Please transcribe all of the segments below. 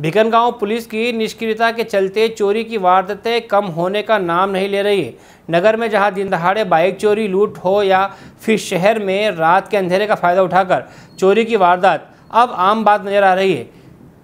Bhikangaon police की निष्क्रियता के चलते चोरी की वारदातें कम होने का नाम नहीं ले रही। है नगर में जहाँ दिन दहाड़े बाइक चोरी, लूट हो या फिर शहर में रात के अंधेरे का फ़ायदा उठाकर चोरी की वारदात अब आम बात नज़र आ रही है।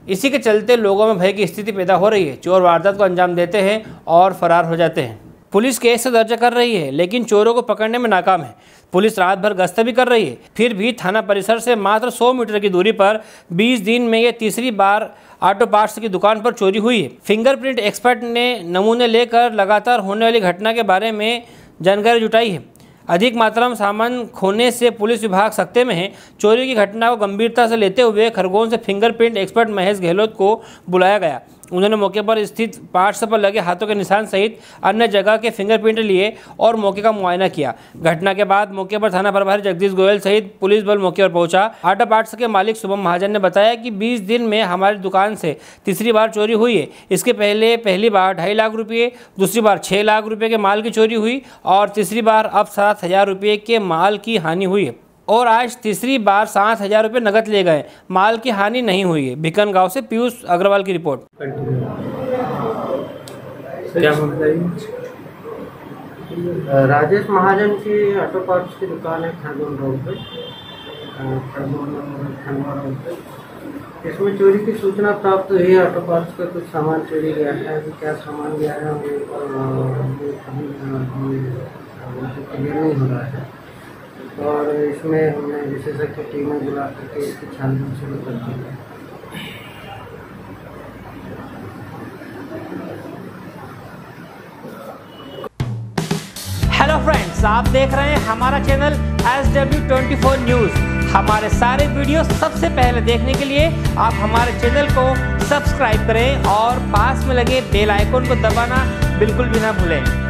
इसी के चलते लोगों में भय की स्थिति पैदा हो रही है। चोर वारदात को अंजाम देते हैं और फरार हो जाते हैं। पुलिस केस दर्ज कर रही है, लेकिन चोरों को पकड़ने में नाकाम है। पुलिस रात भर गश्त भी कर रही है, फिर भी थाना परिसर से मात्र 100 मीटर की दूरी पर 20 दिन में ये तीसरी बार ऑटो पार्ट्स की दुकान पर चोरी हुई। है फिंगरप्रिंट एक्सपर्ट ने नमूने लेकर लगातार होने वाली घटना के बारे में जानकारी जुटाई है। अधिक मात्रा में सामान खोने से पुलिस विभाग सकते में है। चोरी की घटना को गंभीरता से लेते हुए खरगोन से फिंगरप्रिंट एक्सपर्ट महेश गहलोत को बुलाया गया। उन्होंने मौके पर स्थित पार्ट्स पर लगे हाथों के निशान सहित अन्य जगह के फिंगरप्रिंट लिए और मौके का मुआयना किया। घटना के बाद मौके पर थाना प्रभारी जगदीश गोयल सहित पुलिस बल मौके पर पहुँचा। आटा पार्ट्स के मालिक शुभम महाजन ने बताया कि 20 दिन में हमारी दुकान से तीसरी बार चोरी हुई है। इसके पहले पहली बार ढाई लाख रुपये, दूसरी बार छः लाख रुपये के माल की चोरी हुई और तीसरी बार अब सात हज़ार रुपये के माल की हानि हुई और आज तीसरी बार सात हज़ार रुपये नकद ले गए। माल की हानि नहीं हुई। है भिकन गाँव से पीयूष अग्रवाल की रिपोर्ट। क्या राजेश महाजन की ऑटो पार्ट्स की दुकान है खरगोन रोड पे। खरगोन और खंडवा रोड पे। इसमें चोरी की सूचना प्राप्त हुई। है ऑटो पार्ट्स का कुछ सामान चोरी गया है। अभी क्या सामान गया है नहीं हो रहा है। और इसमें हमने विशेषज्ञ टीमें बुला करके इसकी छानबीन शुरू कर दी है। हेलो फ्रेंड्स आप देख रहे हैं हमारा channel S W twenty four news हमारे सारे वीडियो सबसे पहले देखने के लिए आप हमारे चैनल को सब्सक्राइब करें और पास में लगे बेल आइकन को दबाना बिल्कुल भी ना भूलें।